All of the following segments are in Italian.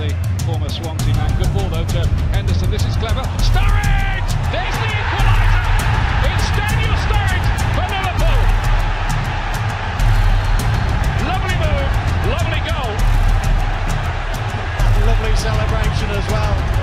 the former Swansea man. Good ball though to Henderson. This is clever. Sturridge! There's the equaliser! It's Daniel Sturridge for Liverpool. Lovely move, lovely goal. Lovely celebration as well.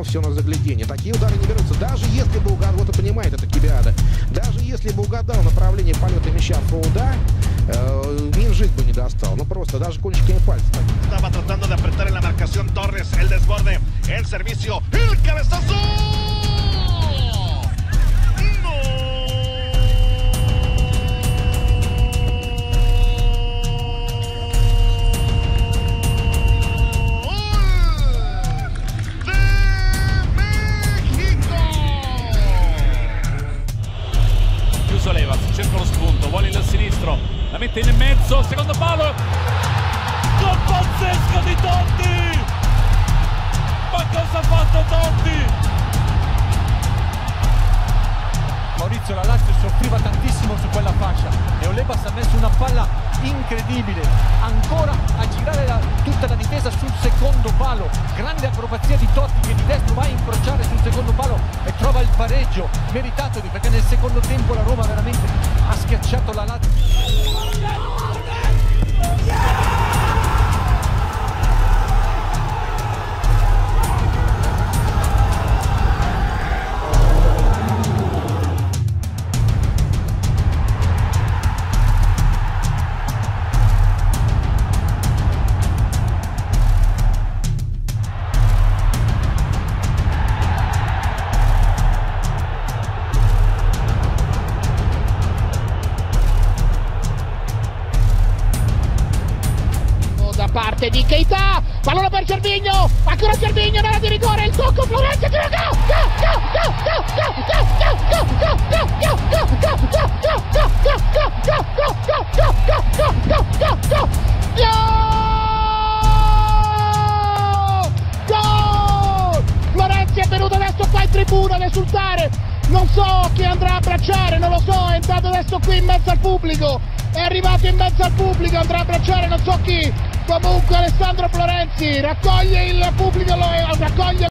Исполнил все на заглядение. Такие удары не берутся. Даже если бы угадал, вот и понимает это Кибиада, даже если бы угадал направление полета мяча в Фауда, э, жизнь бы не достал. Ну просто, даже кончиками пальцев. Estaba el desborde, el servicio, el cabezazo. Sinistro, la mette in mezzo, secondo palo, gol pazzesco di Totti! Ma cosa ha fatto Totti? Maurizio la Lazio soffriva tantissimo su quella fascia e Olebas ha messo una palla incredibile ancora a girare la- tutta la difesa sul secondo palo grande acrobazia di Totti che di destro va a incrociare pareggio meritato perché nel secondo tempo la Roma veramente ha schiacciato la Lazio parte di Keita pallone per Cervigno ancora Cervigno nella di rigore il tocco Florenzi tira go go go go go go go go go go go go go go go go go go go Gol! Florenzi è venuto adesso qua in tribuna ad esultare non so chi andrà a abbracciare non lo so è entrato adesso qui in mezzo al pubblico è arrivato in mezzo al pubblico andrà a abbracciare non so chi comunque Alessandro Florenzi raccoglie il pubblico lo- raccoglie